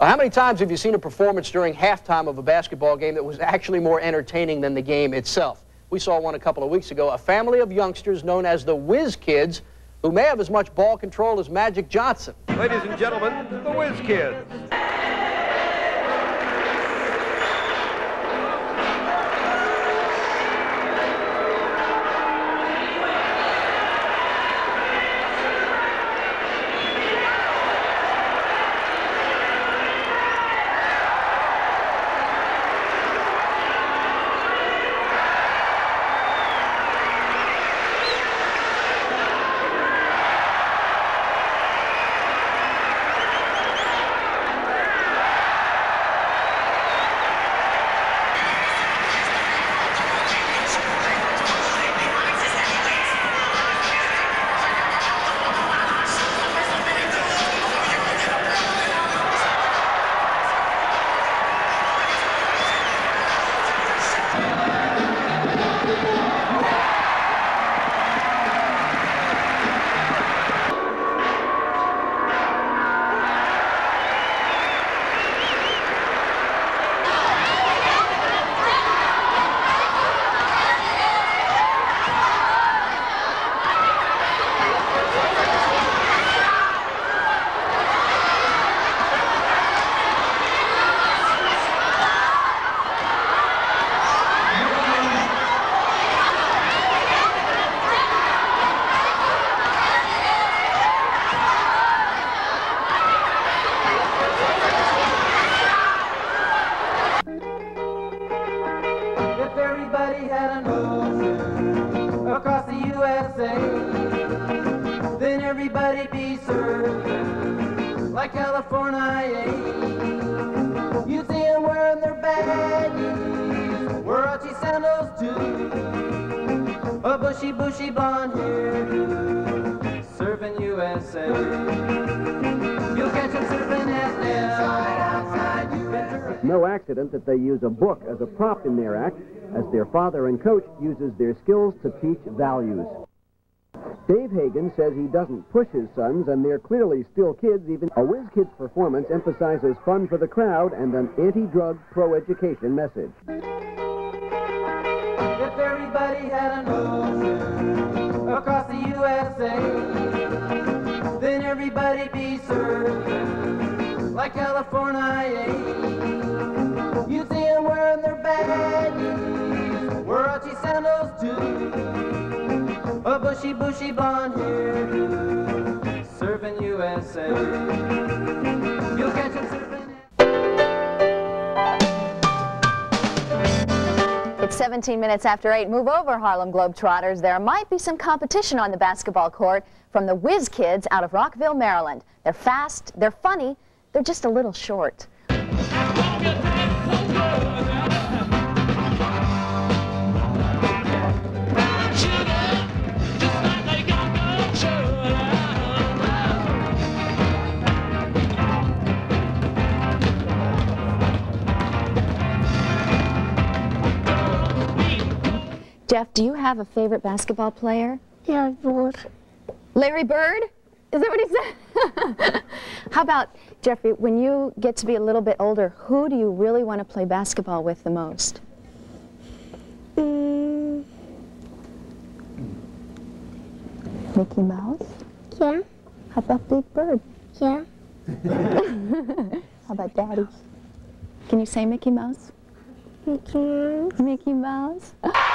Uh, how many times have you seen a performance during halftime of a basketball game that was actually more entertaining than the game itself? We saw one a couple of weeks ago, a family of youngsters known as the Whiz Kids, who may have as much ball control as Magic Johnson. Ladies and gentlemen, the Whiz Kids. Like California. You see them wearing their baggies, Warachi sandals too. A bushy, bushy blonde hair, serving USA. You'll catch them surfing at It's no accident that they use a book as a prop in their act, as their father and coach uses their skills to teach values. Dave Hagen says he doesn't push his sons, and they're clearly still kids. Even a Whiz Kids performance emphasizes fun for the crowd and an anti-drug, pro-education message. If everybody had an ocean across the USA, then everybody'd be served like California. Bushy, serving USA. You'll catch him serving. It's 17 minutes after 8. Move over, Harlem Globetrotters. There might be some competition on the basketball court from the Whiz Kids out of Rockville, Maryland. They're fast, they're funny, they're just a little short. Jeff, do you have a favorite basketball player? Yeah, Bird. Larry Bird? Is that what he said? How about, Jeffrey, when you get to be a little bit older, who do you really want to play basketball with the most? Mm, Mickey Mouse? yeah, How about Big Bird? yeah. How about Daddy? Can you say Mickey Mouse? Mickey Mouse. Mickey Mouse?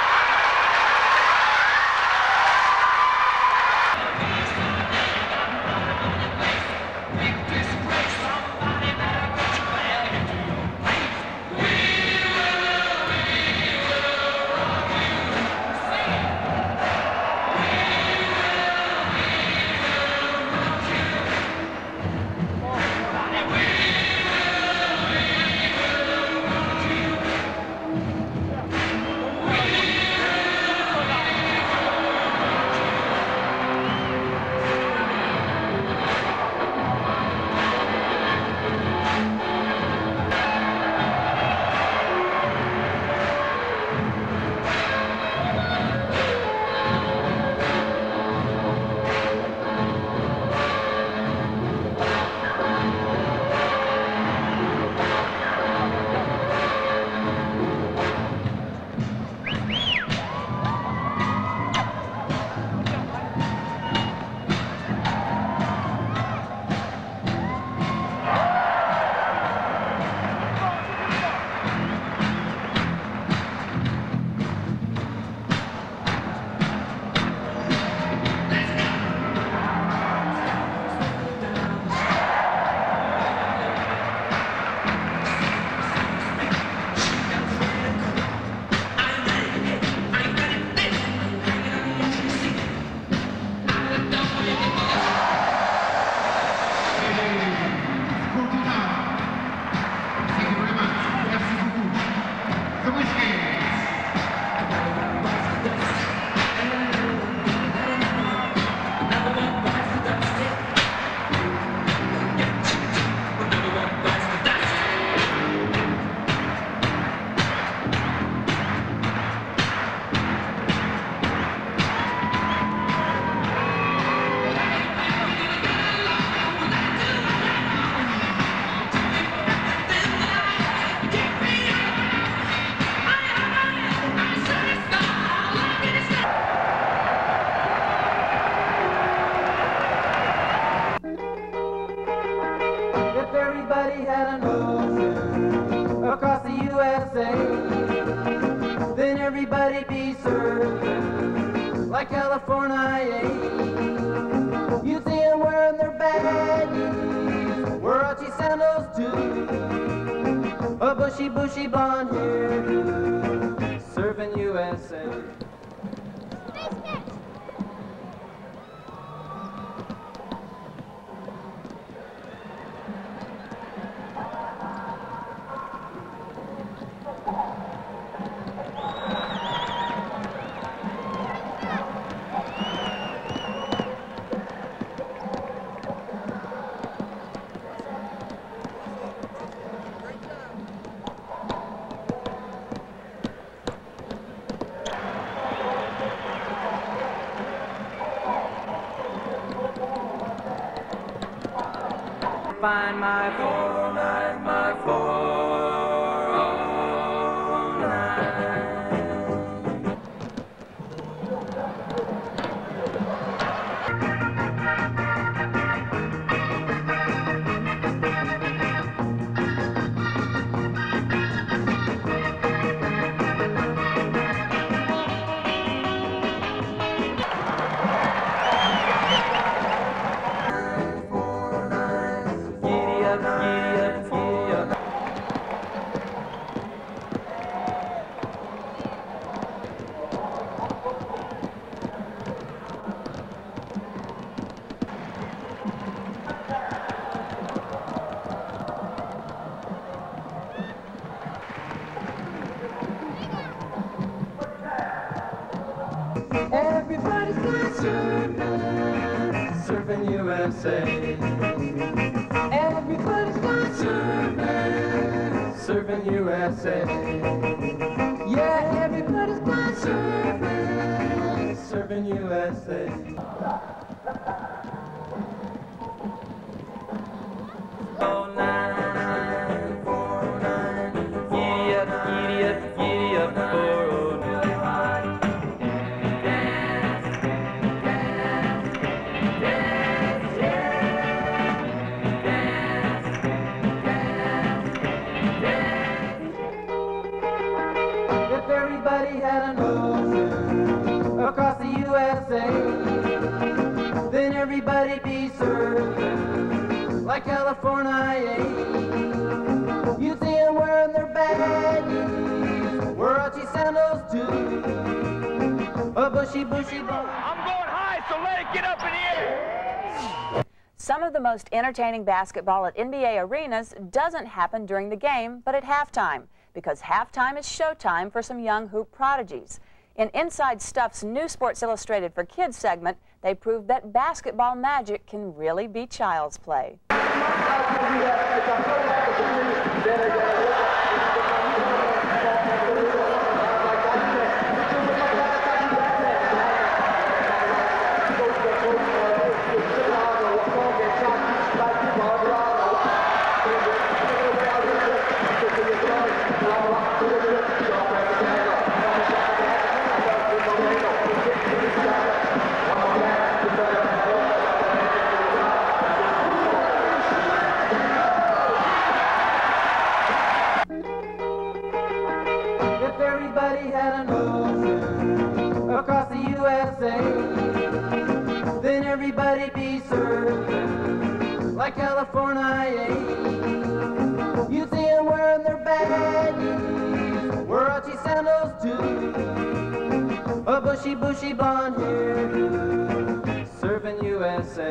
everybody had a nose across the USA. Then everybody be served like California. You see them wearing their baggies, Warachi sandals too. A bushy, bushy blonde hair, serving USA. Find my nine, my four, surfing, surfing USA. Everybody's going surfing, surfing USA. Yeah, everybody's going surfing, surfing USA. A bushy, bushy. I'm going high, so let it get up in the air. Some of the most entertaining basketball at NBA arenas doesn't happen during the game, but at halftime, because halftime is showtime for some young hoop prodigies. In Inside Stuff's new Sports Illustrated for Kids segment, they proved that basketball magic can really be child's play. California. You see them wearing their baggies, Warachi sandals too, a bushy, bushy blonde hair, serving USA.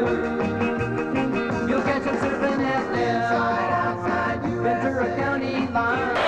You'll catch them surfing at the Ventura County line.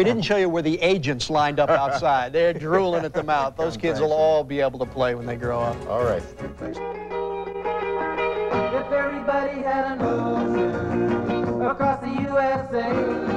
We didn't show you where the agents lined up outside. They're drooling at the mouth. Those kids will all be able to play when they grow up. All right. Thanks. If everybody had an ocean across the USA,